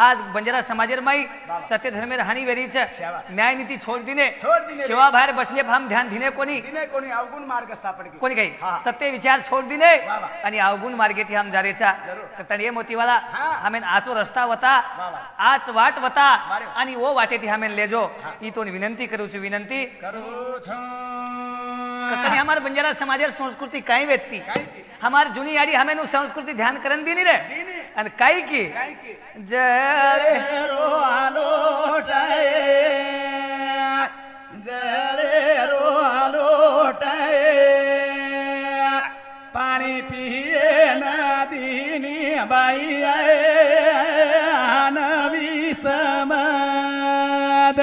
आज बंजारा समाजेर माई सत्य धर्मेर हानी वेरीच. न्याय नीती छोड दिने छोड दिने. सेवा बाहेर बसणे भाम ध्यान दिने कोणी तिने कोणी अवगुण मार्ग सापडगे कोणी काही. सत्य विचार छोड दिने वा वा. आणि अवगुण मार्गे ती हम जारेचा. तर तणये मोतीवाला हा. हमेन आचो रस्ता वता वा वा. आच वाट वता. आणि ओ वाटे ती हमेन लेजो विनंती करू छु विनंती करू छो तर तनी हमार बंजारा समाजेर संस्कृती काही व्यक्ती काय की हमार हमें नु संस्कृती ध्यान करन दिनी रे दिनी. आणि की? जय रो। रो आलोटाए पाणी पिये नदीनी बाई नवी समाद।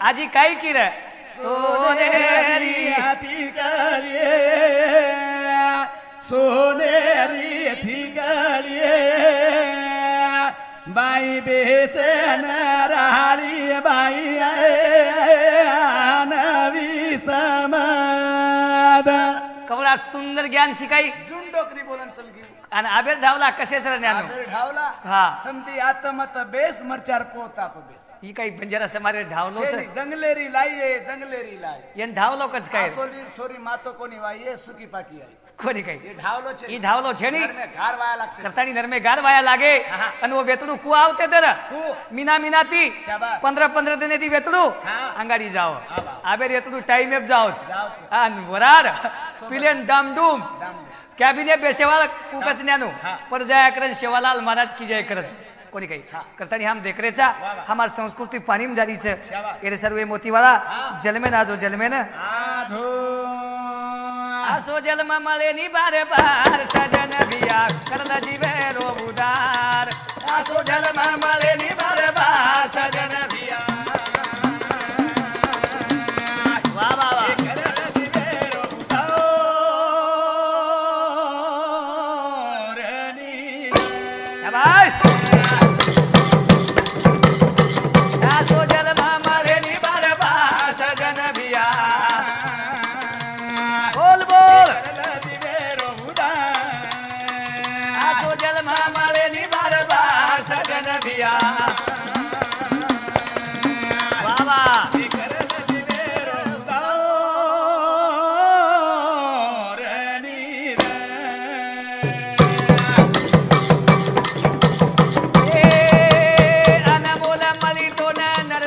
आजी काही की रे सोनेरी काळिये सोनेरी थी काळिये बाई बेसन राळी बाई आहे नवी समाद. कवळा सुंदर ज्ञान शिकाई. जुन डोकरी बोलन चल घेऊ. आणि आबेर धावला कसे सर ज्ञान? आबेर ढावला हा. समधी आत्मत बेस मरचार पोताप बेस. ही काही बंजारा समाजे धावलो छेनी जंगलेरी लाईये जंगलेरी लाई. येन धावलो कच काय? आसोली छोरी मातो कोणी वाईये सुकी पाकी आई कोणी काही? ये ढावलो छे ही धावलो घर में घर वाया लागते. करतानी नरमे गार वाया लागे. आणि वो वेतडू कु आवते तर? कु. मीना मीना ती शाबास. पंधरा पंधरा दिने ती वेतडू. अंगाडी जाओ बा. आबेर वेतडू टाइम एप जाओ जाओच. आणि वराड. पिलेन डामडूम दे. कॅबिने बेसेवाला कुकच न्यानो. पर जय करन शेवालाल महाराज की जय करत कोणी काही हा. करतानी हम देखरेचा वा वा. हमार संस्कृती पानीम जारी छे। शाबास. एरे सर्वे मोतीवाला हा. जलमे नाजो जलमे न। आधो आसो जलम मले नि बार बार सजन बिया करला जीवे रो उदार। आसो जलम मले नि बार बार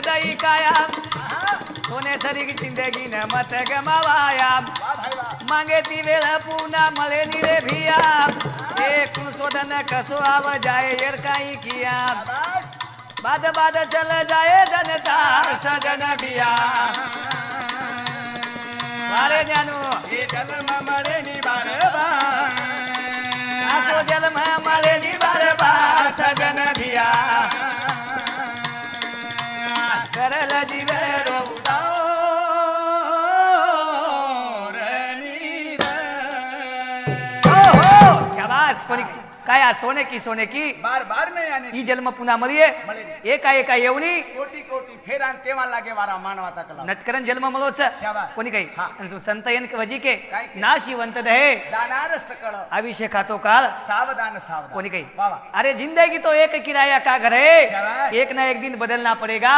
न नरदई काया। सोने सरी की ज़िंदगी न मत गमावाया। मागे ती वेळ पुन्हा मळे निरे भिया। एक शोधन कसो आव जाय यर काही किया। बाद बाद चल जाए जनता सजन बिया। अरे ज्ञानू आसो जलम मळे नि बार बार। That's funny. काय सोने की सोने की बार बार नाही आणि ही जन्म मळीये मळीये. एका एका येवणी कोटी कोटी फेरान तेव्हा लागे वारा मानवाचा कला नटकरन जन्म मळोच शाबास. कोणी काही हा. आणि संत येन वजी के काय के? ना शिवंत दहे जाणार सकळ अभिषेकातो काळ सावधान सावधान कोणी काही वा. अरे ज़िंदगी तो एक किराया का घर है एक ना एक दिन बदलना पड़ेगा।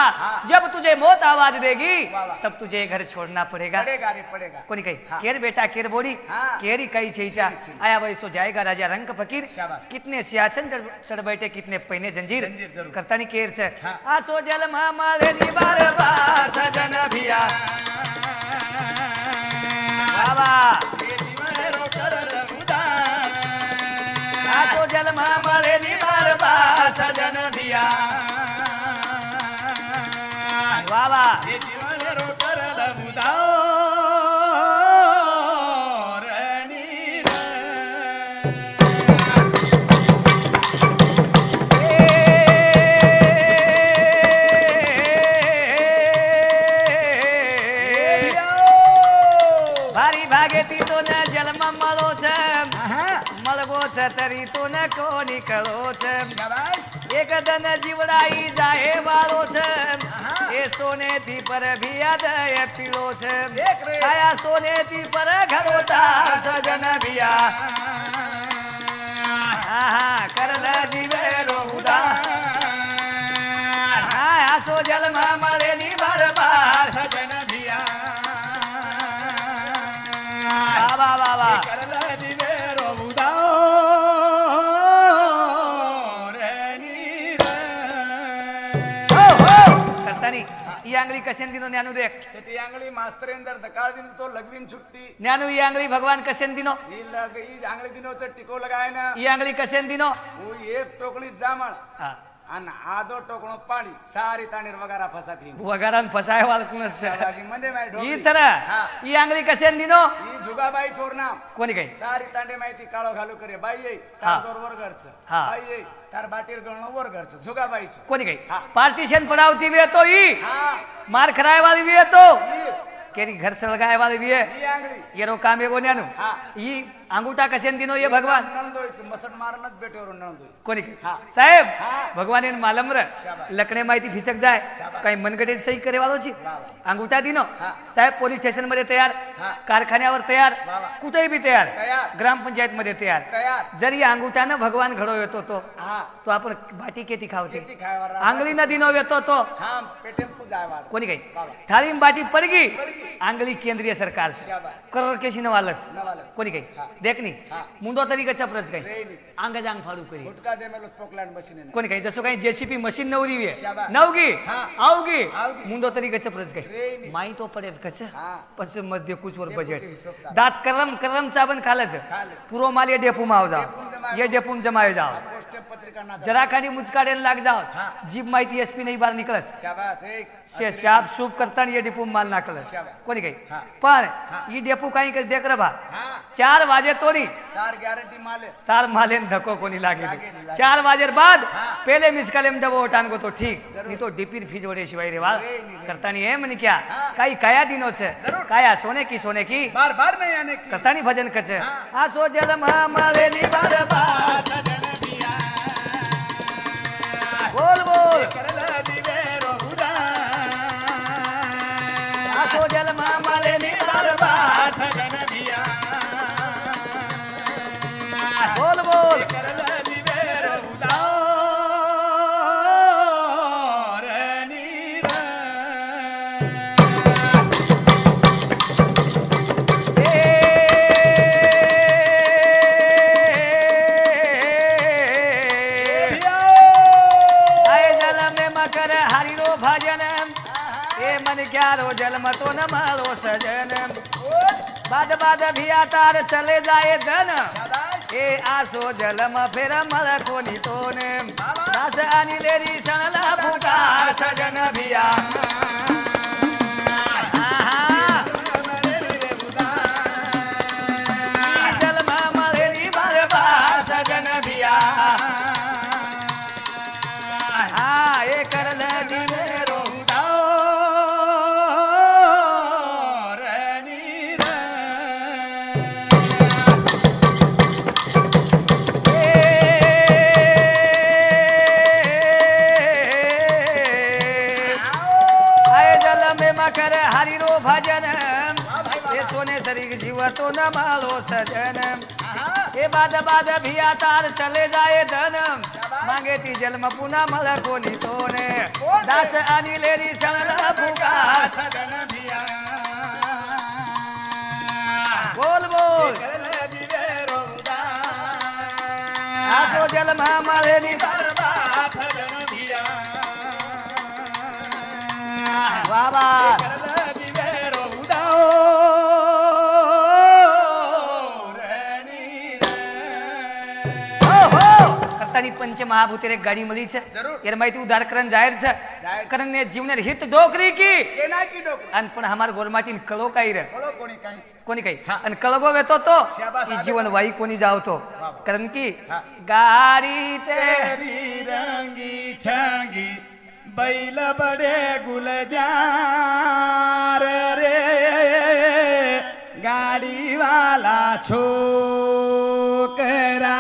जब तुझे मौत आवाज़ देगी. तब तुझे घर छोड़ना पड़ेगा पडेगा रे पडेगा कोणी काही. केर बेटा केर बोडी. केरी कई छई, छई. आया वही सो जाएगा राजा रंग फकीर शाबाश. कितने सियाचन चढ़- बैठे कितने पहने जंजीर। ज़रूर। करतानी केर से। हाँ. आसो जल माले निबार सजन भिया। बाबा। आसो जल माले निबार सजन भिया। बाबा। ભારી તન જીવડાઈ જાહે વાળો છે એ સોનેથી પર ભિયાદ એ પીળો છે આયા સોનેથી પર ઘડોતા સજન ભિયા હા હા કરદા જીવે રોગુદા હા આ સો જલમાં आंगळी कशेन दिनो ज्ञानू देख चटी आंगळी मास्तरेन जर दकाळ दिन तो लगवीन छुट्टी ज्ञानू ही आंगळी भगवान कशेन दिनो ही लग ही आंगळी दिनो टिको लगाय ना ही आंगळी कशेन दिनो वो एक टोकणी जामळ हा आणि आदो टोकणो पाणी सारी ताणीर वगारा फसात ही वगारान फसाय वाल कुणस शाबाशी मध्ये माय ही ढोकळी. सर हा. ही आंगळी कशेन दिनो ही कोणी काही सारी तांडे माहिती काळो घालू करे बाई येई हा. तार दोर वर घरचं हा. बाई येई तार बाटीर गळणं वर घरचं जुगाबाईचं कोणी काही हा. पार्टीशन पडावती भी येतो ही हा मार खराय वाली भी येतो. केरी घर सळगाय वाली भी है ही आंगळी ये रो काम एगो न्यानू हा. अंगूठा कसे दिनो ये भगवान? मसट कोणी? साहेब भगवान येन मालम र लकडे माहिती फिसक जाय. काही मनगडे सही करे वालोची अंगूठा दिनो. साहेब पोलीस स्टेशनमध्ये तयार कारखान्यावर तयार. कुठेही बी तयार. ग्रामपंचायत मध्ये तयार. जरी न भगवान घडो येतो तो तो आपण भाटी केती खावते. आंगली न दिनो येतो तो. कोणी काही? थाळी बाटी पडगी. आंगळी केंद्रीय सरकार. कर न कोणी काही? देखनी मुंडो तरी कचा प्रच काही आंग जांग फाडू करी. गुटका दे मेलो स्पोकलँड मशीन कोणी काही जसो काही जेसीपी मशीन नऊ दिवी नवगी. आवगी. मुंडो तरी कचा प्रच काही माई तो पडेल कच पच मध्ये कुचवर बजेट. दात करम करम चाबन खालच. पुरो माल ये डेपू माव जा ये डेपू जमाय जा जरा खाली मुचकाडेन लाग जा जीभ माहिती एसपी नाही बार निकलत शाप शुभ करताना ये डेपू माल नाकलत. कोणी काही पण ही. डेपू काही कस देख रे रहा हा चार वाजे तोडी तार माले धक्को कोणी लागे लागे. चार वाजेर बाद हा. पहले मिस कलेम डबो उठान को तो ठीक. नहीं तो डीपीर फीज वडे शिवाय रे वाल रे नी, रे. करतानी है मन क्या हा. काही काया दिनो ज़रूर. काया सोने की सोने की बार बार नहीं आने की करतानी भजन कछ हा. आसो जल माले नी बार बार बोल बोल आसो जल माले नी बार बार तार चले जाए धन। ए आसो जलम फिर मल कोनी तोन। दास आणि लेरी सणला फुकार सजन भिया मकर हरिरो भजन। ये सोने शरीर जीव तो न मालो सजन। ए बाद बाद भिया तार चले जाए धन। मागे ती जन्म पुन्हा मला कोणी तोने। दास आणि लेरी सणला फुकार बोल बोल। आसो जल मालेनी बाबा પંચ મહાભૂતે રે ગાડી મળી છે જરૂર. એર માહિતી ઉધાર કરન જાહેર છે જાહેર. કરન ને જીવને હિત ડોકરી કી કેના કી ડોકરી અન પણ હમાર ગોરમાટી કળો કાઈ રે બોલો કોની કાંઈ છે કોની કઈ હા. અને કળગો વેતો તો શાબાશ, ઈ આદે જીવન વાઈ કોની જાવ તો વાહ. કરન કી હા. ગાડી તે तेरी रंगी छंगी बैल बड़े गुलजार रे गाडी वाला छोकरा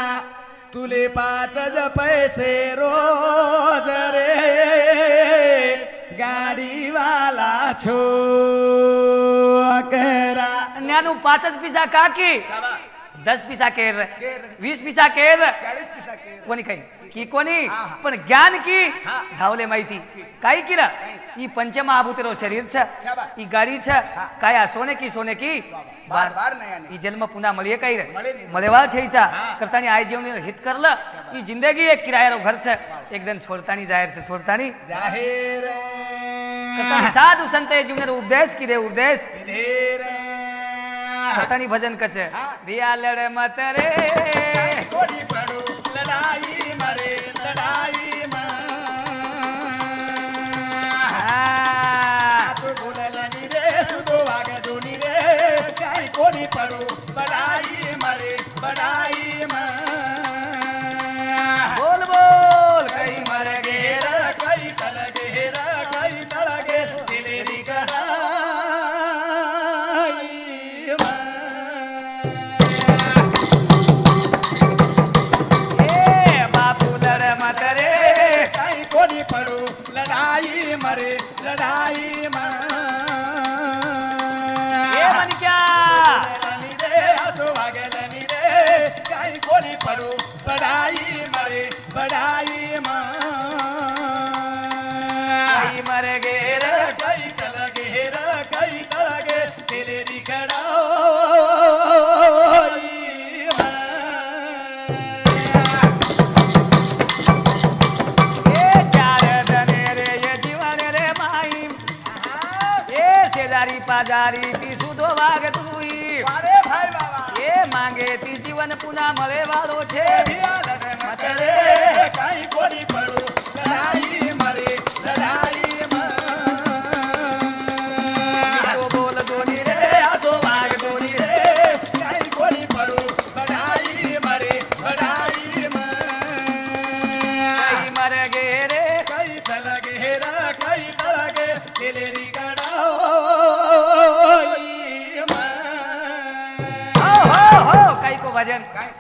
तुले पाच पैसे रोज रे. गाडीवाला छो करा ज्ञानू पाचच पिसा काकी. दस पिसा केर. वीस पिसा केर. चाळीस पिसा केर. कोणी काही? की कोणी? पण ज्ञान की? धावले माहिती. काय किरा ही पंचमहाभूतरो शरीर छ ही गाडी छ काय सोने की सोने की? बार बार ही जन्म पुन्हा मळे काही रे? मळेवाल छे हिचा करतानी आई जीवन हित करल. ही जिंदगी एक किरायारो घर छ एकदम छोडतानी जाहीर छ छोडतानी जाहीर. करतानी साधू संत जीवन उपदेश किरे उपदेश? પોતાની ભજન કરશે. રિયા લડે મત રે. લડાઈ? પાજારી તી સુધો વાગ તુઈ. અરે ભાઈ બાબા. એ માંગે તી જીવન પુના મળે વાળો છે મતરે કાઈ કોરી પડું. લડાઈ મરે લડાઈ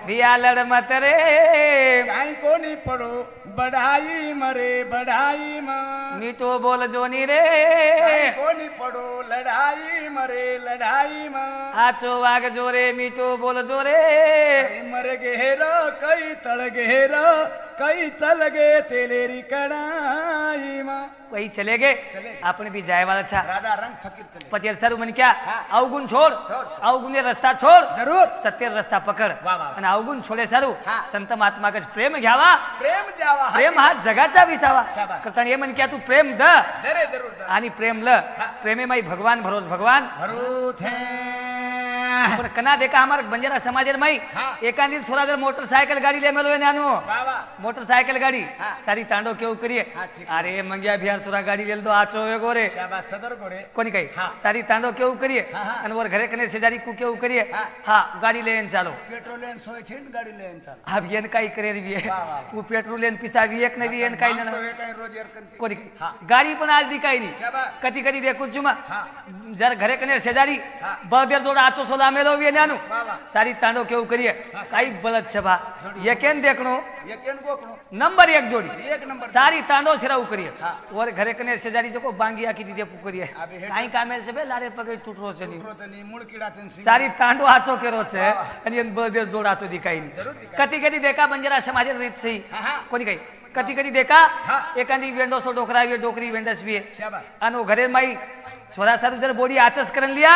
दिया लड़ मत रे। काई कोनी पड़ो बढ़ाई मरे बढ़ाई माँ। मीठो बोल जोनी रे। कोनी पड़ो लड़ाई मरे लड़ाई मा। आचो वाग जोरे मीठो बोल जोरे। मर गेरो कई तल गेरो कई चल गए तेलेरी कड़ाई मा। कोई चले गए आपने भी जाए वाला था राधा रंग फकीर चले पचेर सर मन क्या? अवगुण छोड़। अवगुण रास्ता छोड़। ज़रूर। सत्य रास्ता पकड़। અને અવગુણ છોડે સારું સંત મહાત્મા કચ્છ પ્રેમ ઘ્યાવા પ્રેમ જાવા પ્રેમ હાથ જગાચા વિસાવા કરતા એ મને ક્યાં તું प्रेम द. आणि प्रेम ल. प्रेमे माई भगवान भरोस भगवान. भरोस પણ કના દેખા અમાર બંજારા સમાજ માઈ હા. એકાંદી થોડા દર મોટરસાયકલ ગાડી લે મેલો એને આનું બાબા મોટરસાયકલ ગાડી હા. સારી તાંડો કેવું કરીએ હા, ઠીક. અરે મંગ્યા બિહાર સુરા ગાડી લેલ તો આચો વેગો રે શાબાશ સદર કોરે કોની કઈ હા. સારી તાંડો કેવું કરીએ હા, હા. અને ઓર ઘરે કને સેજારી કુ કેવું કરીએ હા. હા ગાડી લઈને ચાલો પેટ્રોલ લેન સોય છે ને ગાડી લેન ચાલ હા વિયન કાઈ કરે રે વિયે વાહ, વાહ, વાહ. હું પેટ્રોલ લઈને પીસા વિયે ને વિયન કાઈ માંગ તો ના એ કાંઈ રોજ યાર કંતી. કોની કઈ હા. ગાડી પણ આજ દી કાઈ નહીં શાબાશ. કતી કતી દેખું છું માં હા. જયારે ઘરે કને સેજારી હા. બહદેર જોડે આચો સોલા રામેલો વેનાનું સારી તાંડો કેવું કરીએ કઈ બલદ છે બા યકેન દેખણો યકેન ગોખણો નંબર એક જોડી એક નંબર સારી તાંડો સિરાવું કરીએ ઓર ઘરે કને સેજારી જકો બાંગી આખી દીધે પુકરીએ કાઈ કામે છે બે લારે પગે તૂટરો છે ની મૂળ કીડા છે સારી તાંડો આછો કેરો છે અને બળદે જોડ આછો દીકાઈ ની કતી કતી દેખા બંજરા સમાજે રીત સહી કોની કઈ कधी कधी देखा एखादी वेंडोसो डोकरा वे डोकरी वेंडस बी आणि घरे माई स्वरा सारू जर बोडी आचस करन लिया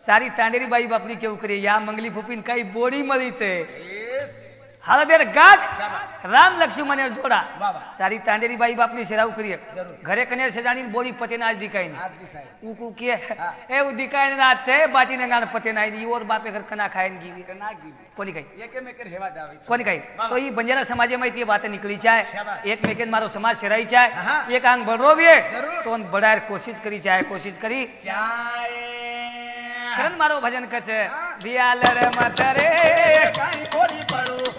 सारी तांडेरी बाई बापरी केव करे या मंगली फुपीन काही बोडी मळीच. आहे હાલદેર ગાઢ શાબાશ રામ લક્ષ્મણ જોડા વાહ, વાહ. સારી તાંડેરી બાઈ બાપની સેરાવ કરીએ જરૂર. ઘરે કને સેજાણી બોલી પતે ના જ દીકાઈ હાથ દિશાએ ઉકુ કે હા. એવું દીકાઈ ના છે બાટીને ગાણ પતે ના ઈ ઓર બાપે ઘર કના ખાય ને ગીવી કે ના ગીવી કોની કઈ એક એમ એક હેવા દાવી કોની કઈ વાહ, તો ઈ બંજારા સમાજમાં તે વાત નીકળી જાય શાબાશ. એક મેકેન મારો સમાજ સેરાઈ જાય હા, હા. એક આંગ બળરોવીએ જરૂર. તો બડાર કોશિશ કરી જાય કોશિશ કરી ચાય કરન મારો ભજન કચે હા. દિયાલર મતરે કાઈ કોરી પડું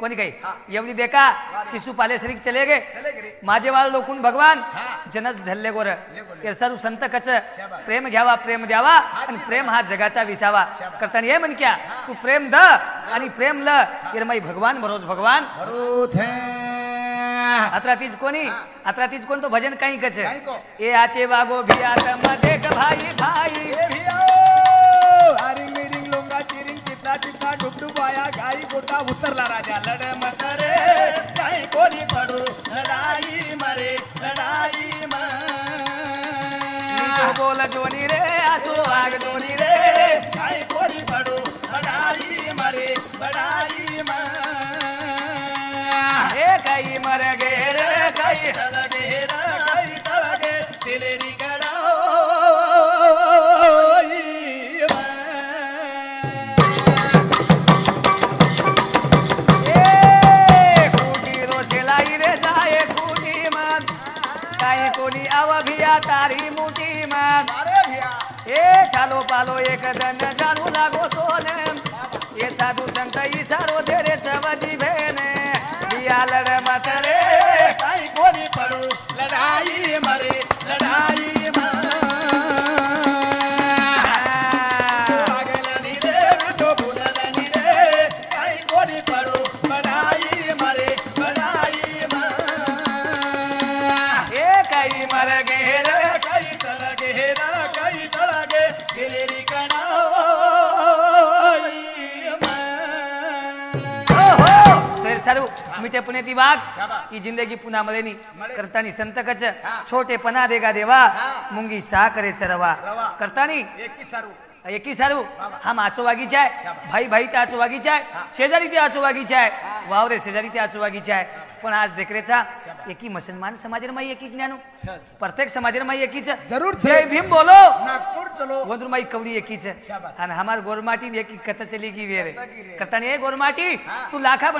कोणी काही? एवढी देखा. शिशु पाले श्री चले गे. माझे वाल लोकून भगवान. जनत झल्ले गोर. हे संत कच. प्रेम घ्यावा प्रेम द्यावा आणि प्रेम हा जगाचा विसावा. करताना ये म्हण क्या तू प्रेम द आणि प्रेम ल. माई भगवान भरोस भगवान. आता तीच तीज कोणी? अतरा तीज कोण? तो भजन काही कच ए आचे वागो भिया भाई भाई. चिरिंग चित्ता चित्ता डुब डुब गाई गोटा उतरला राजा. लढ मत रे काही कोणी पडू? लढाई मरे लढाई नीचो म बोल जोनी रे आचो वाग जोनी रे. काही कोणी पडू? लढाई मरे लढाई म ए काही मर गे रे काही नाही कोणी अवभिया तारी मुठी मान हे खालो पालो एक जण जाणू लागो सोन. हे साधू संत इसारो दे रे चवजी भेन. बिया लढ मटर मिटे ती वाघ की जिंदगी पुन्हा मळेनी करतानी संत कच छोटे पना देगा देवा। मुंगी सा करे सरवा करतानी एकी सारू। हा वागी आहे भाई भाई ते आचो वागी आहे शेजारी ते आचोवागीचा आहे वाव रे शेजारी ते आचो वागी आहे पण आज देखरेचा. एकी मुसलमान समाजेर माई एकीच ज्ञानो. प्रत्येक समाजेर माई एकीच जरूर जय. भीम बोलो नागपूर चलो वंदुर माई कवडी एकीच. आणि हमार गोरमाटी भी एकी कथ चली की वेरे कथा की रे. करतानी ए गोरमाटी. तू लाखा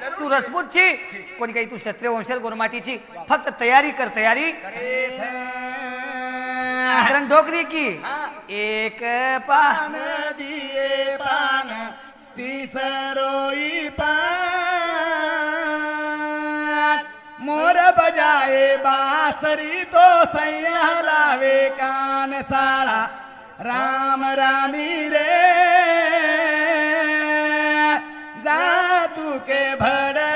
जरूर तू छे. रसपूतची छे. कोणी काही तू क्षत्रिय गोरमाटीची फक्त तयारी कर तयारी कारण डोकरी की. एक पान दिए पान तीसरोई पान बजाए बासरी तो सैया लावे कान साळा राम रामी रे जा तू के भडवे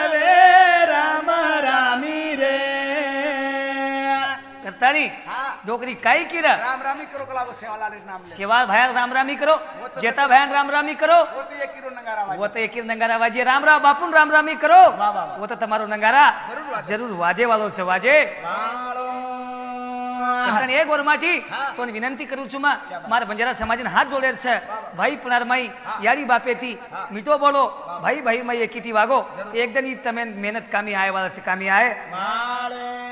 करतानी हा. डोकरी काय की र राम रामी करो कला सेवा लाले नाम ले शेवाळ भयान रामरामी करो जेता भयान रामरामी करो वो तो ये किरो नंगारा वो तो एक नंगारा वाजे रामराव बापून रामरामी करो वाह, वाह, वाह. वो तो તમારો નંગારા જરૂર વાજે. જરૂર વાજે વાળો છે વાજે વાળો. કરતાને એ ગોરમાટી હા. તો વિનંતી કરું છું માં શાબાશ. મારા બંજારા સમાજને હાથ જોડેલ છે ભાઈ પુનારમાઈ યારી બાપેથી મીઠો બોલો ભાઈ ભાઈ માઈ એકીથી વાગો એકદમ ઈ તમે મહેનત કામી આય વાળા છે કામી આય વાળો.